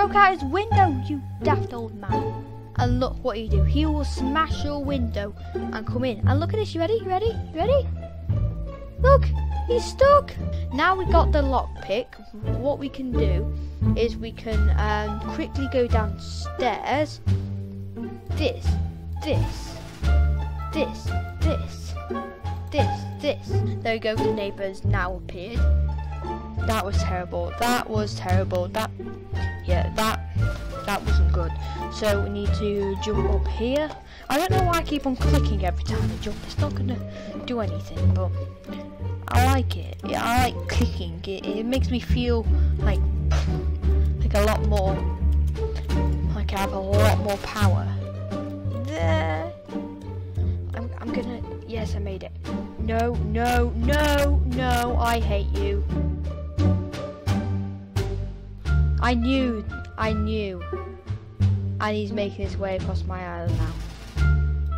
broke out his window, you daft old man. And look what he do. He will smash your window and come in. And look at this. You ready? You ready? You ready? Look, he's stuck. Now we got the lockpick. What we can do is we can um, quickly go downstairs. This, this, this, this, this, this. There we go. The neighbours now appeared. That was terrible. That was terrible. That, yeah, that, that wasn't good. So we need to jump up here. I don't know why I keep on clicking every time I jump. It's not gonna do anything, but I like it. Yeah, I like clicking. It, it makes me feel like like a lot more like I have a lot more power. There. I'm I'm gonna yes I made it. No, no, no, no, I hate you. I knew I knew. And he's making his way across my island now.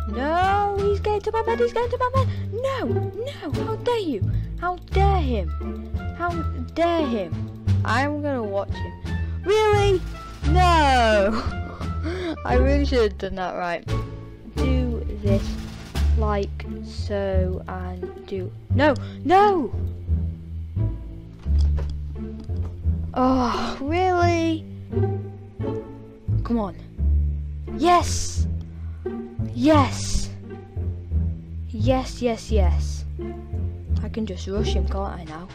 No, he's getting to my bed, he's getting to my bed. No, no, how dare you? How dare him? How dare him? I'm gonna watch him. Really? No! I really should have done that right. Do this like so and do. No! No! Oh, really? Come on. Yes! Yes! Yes, yes, yes. I can just rush him, can't I now?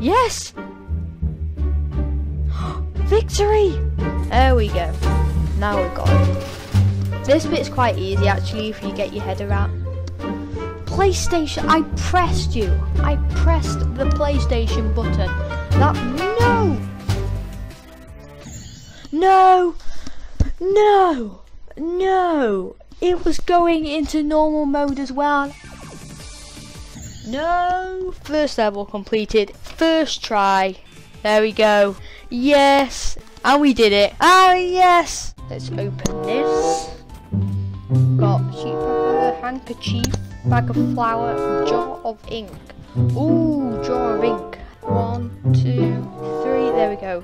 Yes! Victory! There we go. Now we've got it. This bit's quite easy actually if you get your head around. PlayStation, I pressed you. I pressed the PlayStation button. That, no! No! No! No! It was going into normal mode as well. No! First level completed. First try. There we go. Yes! And we did it. Oh, yes! Let's open this. Got sheet paper, uh, handkerchief, bag of flour, jar of ink. Ooh, jar of ink. One, two, three. There we go.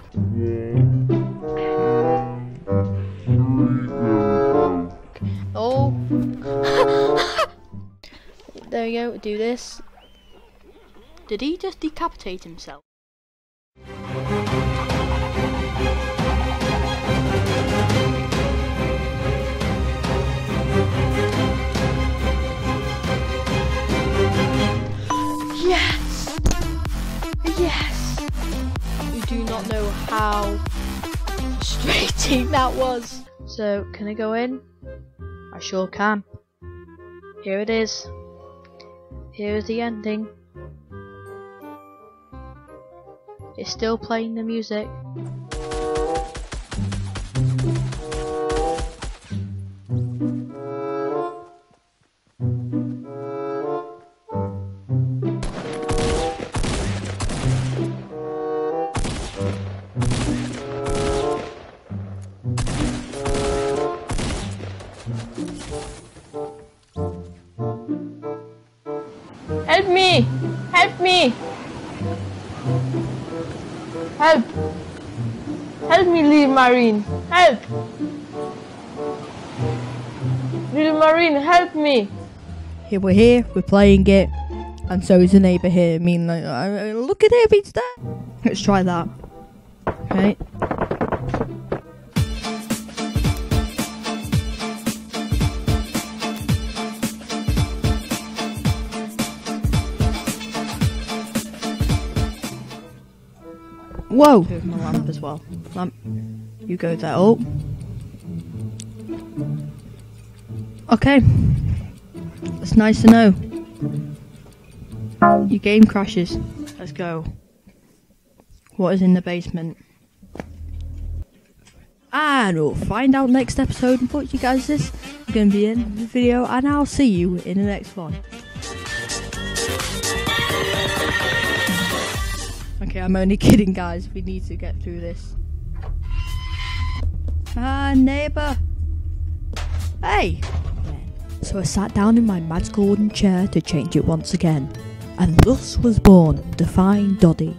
Oh. there we go. Do this. Did he just decapitate himself? Yes! You do not know how frustrating that was. So, can I go in? I sure can. Here it is. Here is the ending. It's still playing the music. Help me! Help me! Help! Help me, little Marine! Help! Little Marine, help me! Here we're here, we're playing it, and so is the neighbour here. I mean, like, uh, look at him, he's there. Let's try that. Okay. Whoa! Here's my lamp as well. Lamp, you go there. Oh. Okay. That's nice to know. Your game crashes. Let's go. What is in the basement? And we'll find out next episode and put you guys this is going to be in the video and I'll see you in the next one. Okay, I'm only kidding guys. We need to get through this. Ah, neighbour. Hey. So I sat down in my magical wooden chair to change it once again. And thus was born Define Doddy.